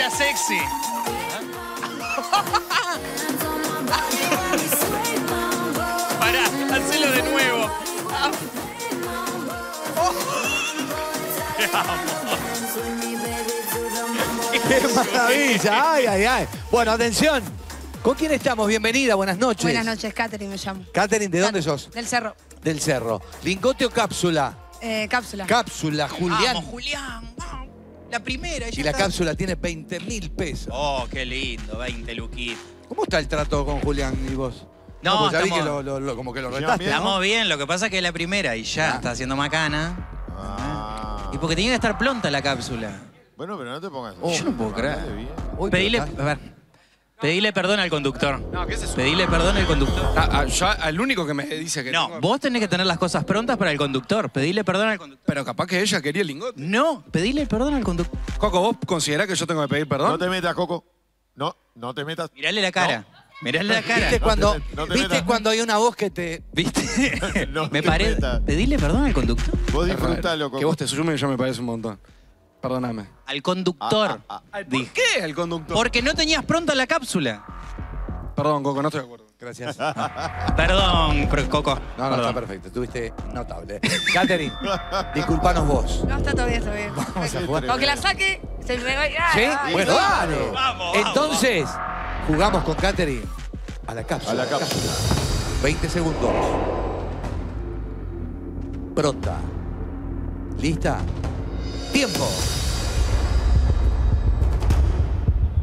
era sexy. Pará, hacelo de nuevo. ¡Qué maravilla! ¡Ay, ay, ay! Bueno, atención. ¿Con quién estamos? Bienvenida, buenas noches. Buenas noches, Katherine me llamo. Catherine, ¿de dónde sos? Del Cerro. Del Cerro. ¿Lingote o cápsula? Eh, cápsula. Cápsula, Julián. Vamos, Julián. La primera. y ya la está. cápsula tiene 20 mil pesos. Oh, qué lindo, 20 luquitos. ¿Cómo está el trato con Julián y vos? No, pues ya vi estamos- que lo, lo- lo- como que lo ¿Llevan retaste, bien? ¿no? Estamos bien, lo que pasa es que es la primera y ya Ah. está haciendo macana. Ah. Y porque tenía que estar pronta la cápsula. Bueno, pero no te pongas Oh, Yo no puedo creer. Pedile, a ver, pedile perdón al conductor. No, ¿qué es eso? Pedile perdón al conductor. Ah, ah, yo al único que me dice que No, tengo- vos tenés que tener las cosas prontas para el conductor. Pedile perdón al conductor. Pero capaz que ella quería el lingote. No, pedile perdón al conductor. Coco, ¿vos considerás que yo tengo que pedir perdón? No te metas, Coco. No, no te metas. Mirale la cara. Mirale la cara. ¿Viste, cuando, te- no te ¿viste cuando hay una voz que te... ¿Viste? No me te parece. metas. Pedile perdón al conductor. Vos disfrutalo, Coco. Que vos te sumes ya me parece un montón. Perdóname. Al conductor. Ah, ¿Por dije. qué el conductor? Porque no tenías pronta la cápsula. Perdón, Coco, no estoy de acuerdo. Gracias. Perdón, pro- Coco. No, no, Perdón. está perfecto. Estuviste notable. Catherine, disculpanos vos. No, está todo bien, está bien. Vamos a jugar. Aunque la saque, se me va. ¿Sí? Ay, Bueno, dale. Vamos, vamos. Entonces, jugamos con Catherine a la cápsula. A la cápsula. 20 segundos. Pronta. ¿Lista? Tiempo.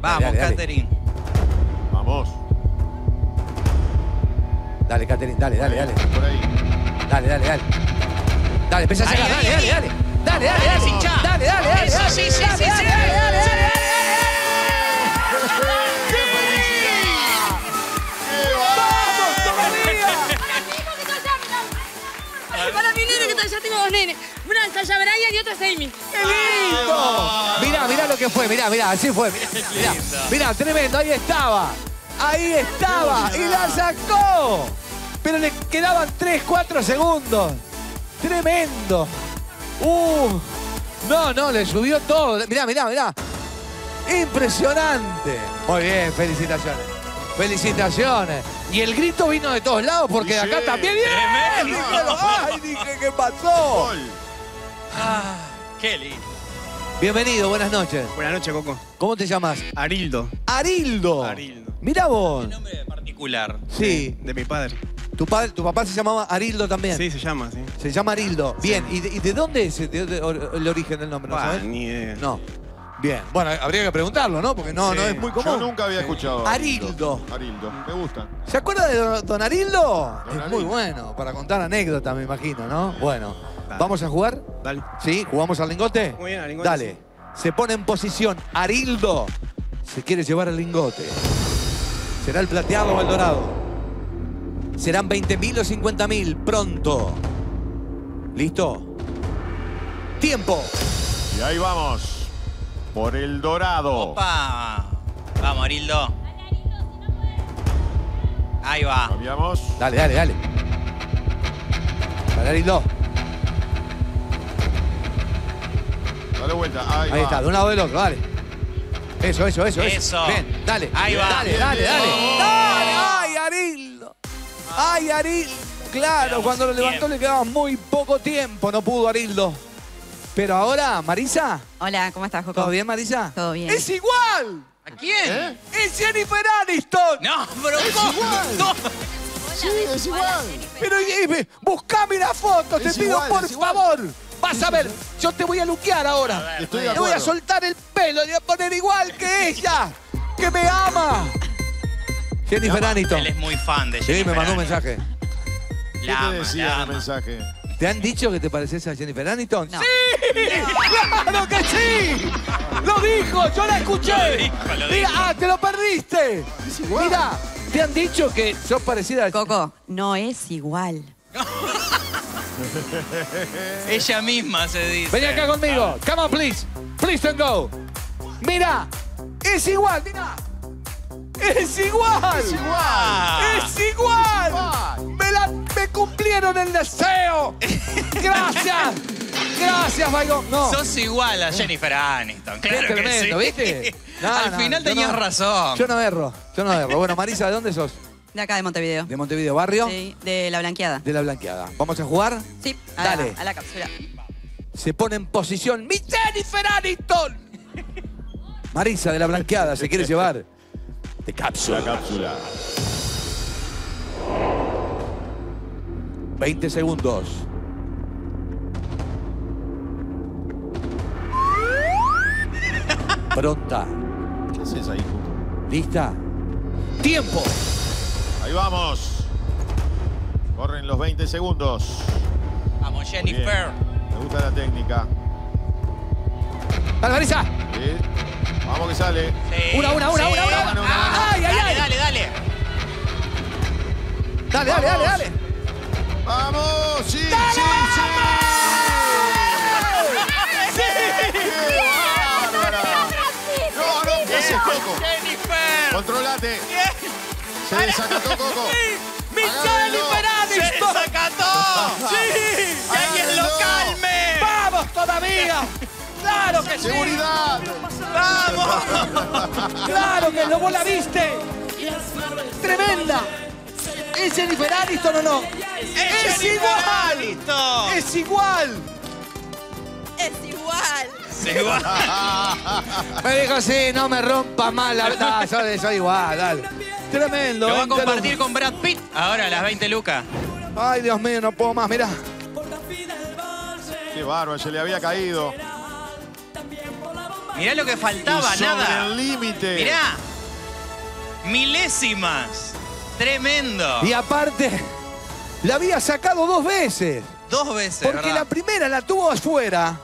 Vamos, Dale, dale. Catherine. Vamos. Dale, Catherine, dale, dale, dale. Por ahí. Dale, dale, dale. Dale, empieza a llegar, dale, dale, dale. Dale, dale, Dale, dale. Dale, dale, dale. Eso dale, sí, sí, dale, sí, dale, sí. dale, dale, dale, dale. ¡Vamos todavía! Para mi nene, que ya tengo dos nenes. Una Brian y otra es Amy. ¡Qué lindo! Mirá, mirá lo que fue, mirá, mirá, así fue. Mirá, mirá, mirá, tremendo, ahí estaba. Ahí estaba y la sacó. Pero le quedaban 3, 4 segundos. Tremendo. Uh, no, no, le subió todo. Mirá, mirá, mirá. Impresionante. Muy bien, felicitaciones. Felicitaciones. Y el grito vino de todos lados porque de acá también. ¡Bien! ¡Ay! Dije, ¿qué pasó? Ah, qué lindo. Bienvenido, buenas noches. Buenas noches, Coco. ¿Cómo te llamas? Arildo. Arildo. Arildo. Mira vos. Un nombre particular. Sí. De mi padre. Tu, padre, tu papá se llamaba Arildo también. Sí, se llama, sí. Se llama Arildo. Bien. ¿Y de, y de dónde es el, de- or- el origen del nombre? ¿No Bah, sabes? ni idea. No. Bien. Bueno, habría que preguntarlo, ¿no? Porque no, Sí. no es muy Yo común. nunca había escuchado. Arildo. Arildo. Me gusta. ¿Se acuerda de don, don Arildo? Don es muy bueno para contar anécdotas, me imagino, ¿no? Bueno. Dale. ¿Vamos a jugar? Dale. ¿Sí? ¿Jugamos al lingote? Muy bien, al lingote, Dale. sí. Se pone en posición Arildo. Se quiere llevar el lingote. ¿Será el plateado o el dorado? ¿Serán 20.000 o 50.000? Pronto. ¿Listo? Tiempo. Y ahí vamos. Por el dorado. Opa. Vamos, Arildo. Ahí va. Cambiamos. Dale, dale, dale. Dale, Arildo. Dale vuelta. Ahí, Ahí va. está, de un lado del otro, dale. Eso, eso, eso. Eso. Bien, dale. Ahí va. Dale, dale, dale. Oh. Dale, ay, Arildo. Ay, Arildo. Claro, cuando lo levantó le quedaba muy poco tiempo, no pudo Arildo. Pero ahora, Marisa, Hola, ¿cómo estás, Joco? ¿todo bien, Marisa? Todo bien. ¡Es igual! ¿A quién? ¿Eh? ¡Es Jennifer Aniston! No, pero ¿cómo? Sí, es igual. Pero y- y- buscame la foto, te Es pido igual, por es igual. favor. Vas a ver, yo te voy a luquear ahora. Estoy de Le voy a soltar el pelo, le voy a poner igual que ella, que me ama. Jennifer Aniston. Él es muy fan de Sí, me Jennifer mandó un mensaje. ¿Qué La te ama, decía la en el ama. mensaje? ¿Te han dicho que te pareces a Jennifer Aniston? No. ¡Sí! ¡Claro que sí! ¡Lo dijo! ¡Yo la escuché! Lo dijo, lo Mira, dijo. ah, te lo perdiste. Mira, te han dicho que sos parecida a... Coco, no es igual. Ella misma se dice. Vení acá conmigo. Come on, please. Please don't go. Mira, es igual, mira. Es igual. Es igual. Es igual. igual. Me, la, me cumplieron el deseo. gracias. Gracias, Maicon. No. Sos igual a Jennifer Aniston, claro que tremendo, sí. ¿viste? No, Al no, final tenías razón. Yo no erro, yo no erro. Bueno, Marisa, ¿de dónde sos? De acá de Montevideo. ¿De Montevideo Barrio? Sí, de la blanqueada. De la Blanqueada. ¿Vamos a jugar? Sí, a, Dale. La, a la cápsula. Se pone en posición mi Jennifer Aniston. Marisa de la Blanqueada se quiere llevar de La cápsula. cápsula. 20 segundos. Pronta. ¿Qué haces ahí? ¿Lista? ¡Tiempo! Ahí vamos. Corren los 20 segundos. Vamos, bien. Jennifer. Me gusta la técnica. ¡Dale, Marisa! Sí. Vamos que sale. Sí, Una, una, una, sí. una, una, una. Ah, ¡Ay, ay, dale, ay! dale, dale. Dale, dale, dale, Vamos. dale. ¡Vamos! ¡Sí, sí, sí! ¡Qué bárbara! No, no, ¿qué haces, Coco? Jennifer. Controlate. Se desacató Coco. ¡Mi Agárrenlo. Jennifer ¡Se desacató! ¡Sí! ¡Que alguien lo calme! ¡Vamos todavía! ¡Claro que sí! ¡Seguridad! ¡Vamos! ¡Claro que no! ¡Vos la viste! ¡Tremenda! ¿Es Jennifer Aniston o no? ¡Es igual! ¡Es igual! Es igual. Igual. Me dijo, sí, no me rompa mal la verdad. Soy, soy igual, dale. Tremendo. Lo va a ¿eh? compartir con Brad Pitt. Ahora, las 20 lucas. Ay, Dios mío, no puedo más, mirá. ¡Qué bárbaro! Se le había caído. Mirá lo que Y faltaba, sobre nada. el límite. Mirá. Milésimas. Tremendo. Y aparte, la había sacado dos veces. Dos veces, Porque ¿verdad? la primera la tuvo afuera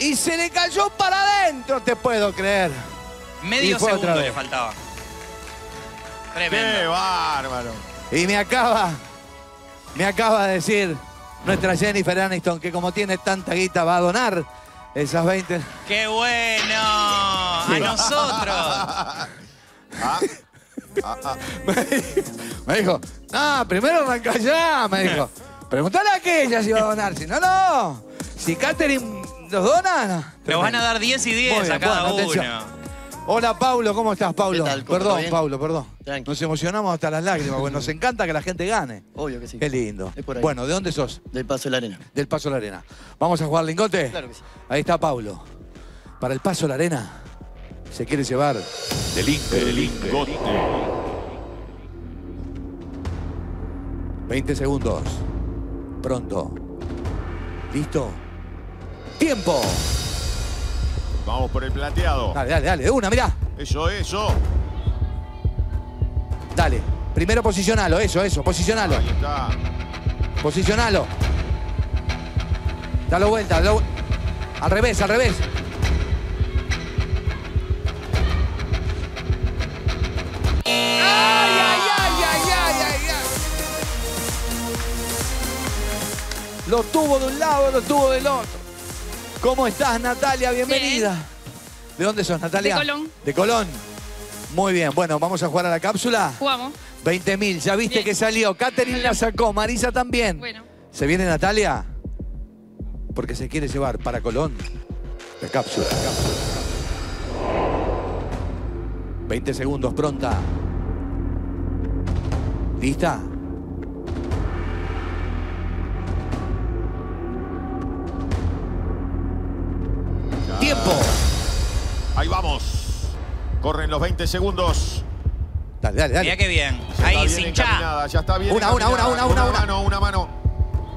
y se le cayó para adentro, te puedo creer. Medio segundo vez. le faltaba. ¡Qué Tremendo. bárbaro! Y me acaba, me acaba de decir nuestra Jennifer Aniston que como tiene tanta guita va a donar esas 20. ¡Qué bueno! A nosotros. Ah, ah, ah. Me dijo, no, primero arranca ya, me dijo. Preguntale a aquella si va a donar, si no, no. Si Catherine los dona, no. Nos van a dar 10 y 10 Muy bien, a cada bueno, atención. uno. Hola, Paulo, ¿cómo estás, Paulo? ¿Qué tal, perdón? Paulo, perdón. Tranqui. Nos emocionamos hasta las lágrimas, porque nos encanta que la gente gane. Obvio que sí. Qué lindo. Es por ahí. Bueno, ¿de dónde sos? Del Paso de la Arena. Del Paso a la Arena. ¿Vamos a jugar lingote? Claro que sí. Ahí está Paulo. Para el Paso a la Arena se quiere llevar del El lingote. 20 segundos. Pronto. ¿Listo? ¡Tiempo! Vamos por el plateado. Dale, dale, dale. De una, mirá. Eso, eso. Dale. Primero posicionalo, eso, eso. Posicionalo. Ahí está. Posicionalo. Dalo vuelta. dalo vu- Al revés, al revés. Lo tuvo de un lado, lo tuvo del otro. ¿Cómo estás, Natalia? Bienvenida. ¿De dónde sos, Natalia? De Colón. De Colón. Muy bien. Bueno, vamos a jugar a la cápsula. Jugamos. 20 mil, ya viste Bien. que salió. Catherine la sacó, Marisa también. Bueno. ¿Se viene Natalia? Porque se quiere llevar para Colón la cápsula. la cápsula. 20 segundos, pronta. ¿Lista? ¡Tiempo! Ahí vamos. Corren los 20 segundos. Dale, dale, dale. qué bien. Ya Ahí, bien cincha. encaminada, Ya está bien Una, una, una, una, una, una. mano, una mano.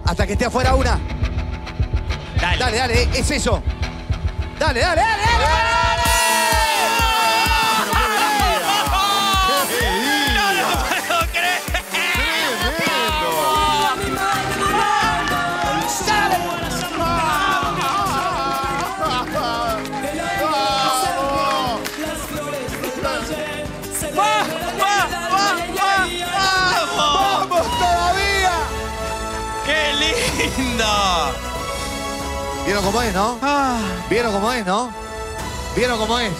Hasta que esté afuera una. Dale. Dale, dale, es eso. Dale, dale, dale, dale. ¿Vieron cómo es, no? ¿Vieron cómo es, no? ¿Vieron cómo es?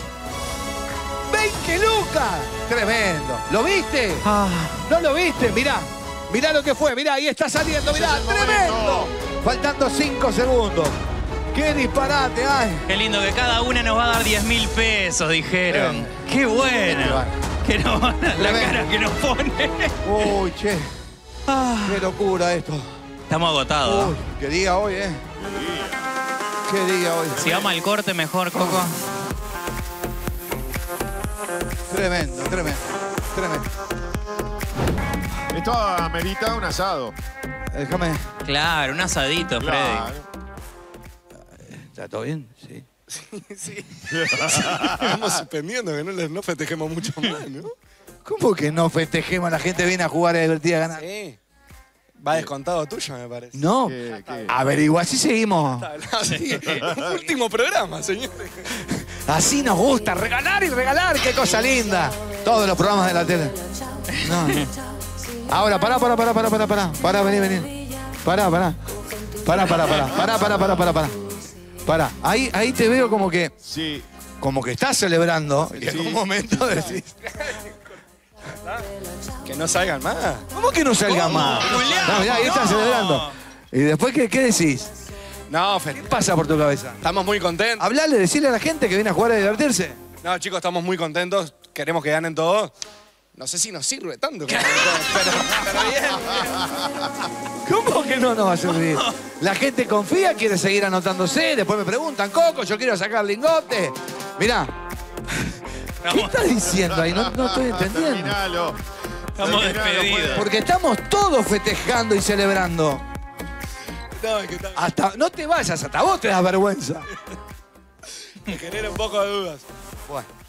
¡20 lucas! Tremendo. ¿Lo viste? ¿No lo viste? Mirá. Mirá lo que fue. Mirá, ahí está saliendo. Mirá, es tremendo. momento. Faltando 5 segundos. ¡Qué disparate! ¡Ay! Qué lindo que cada una nos va a dar 10 mil pesos, dijeron. Qué buena. Que nos van a la cara que nos pone. Uy, che. Qué locura esto. Estamos agotados. Uy, qué día hoy, ¿eh? Qué día hoy. Si vamos al corte, mejor, Coco. Tremendo, tremendo, tremendo. Esto amerita un asado. Déjame. Claro, un asadito, Freddy. Claro. ¿Está todo bien? Sí. Sí. Vamos suspendiendo, que no, les- no festejemos mucho más, ¿no? ¿Cómo que no festejemos? La gente viene a jugar a divertir a ganar. Sí. Va descontado tuyo, me parece. No. ¿Qué- qué? Averigua, así seguimos. Último programa, señores. Así nos gusta, regalar y regalar, qué cosa linda. Todos los programas de la tele. No. Ahora, pará, pará, pará, pará, pará, pará. Pará, vení, vení. Pará, pará. Pará, pará, pará. Pará, pará, pará, pará, pará. Pará. Ahí, ahí te veo como que, Sí. como que estás celebrando. Y en Sí. un momento decís, Que no salgan más. ¿cómo que no salga ¿Cómo? más? No, mirá, ahí estás no. celebrando. Y después, ¿qué, qué decís? No, ¿Qué fe- pasa por tu cabeza? estamos muy contentos. Hablale, decirle a la gente que viene a jugar a divertirse. No, chicos, estamos muy contentos. Queremos que ganen todos. No sé si nos sirve tanto. pero, pero bien. ¿Cómo que no nos va a servir? La gente confía, quiere seguir anotándose, después me preguntan, Coco, yo quiero sacar lingote. Mirá, ¿qué estás diciendo ahí? No, no estoy entendiendo. Terminalo. Estamos Terminalo, despedidos. Porque estamos todos festejando y celebrando. Hasta, no te vayas, hasta vos te das vergüenza. me genera un poco de dudas. Bueno.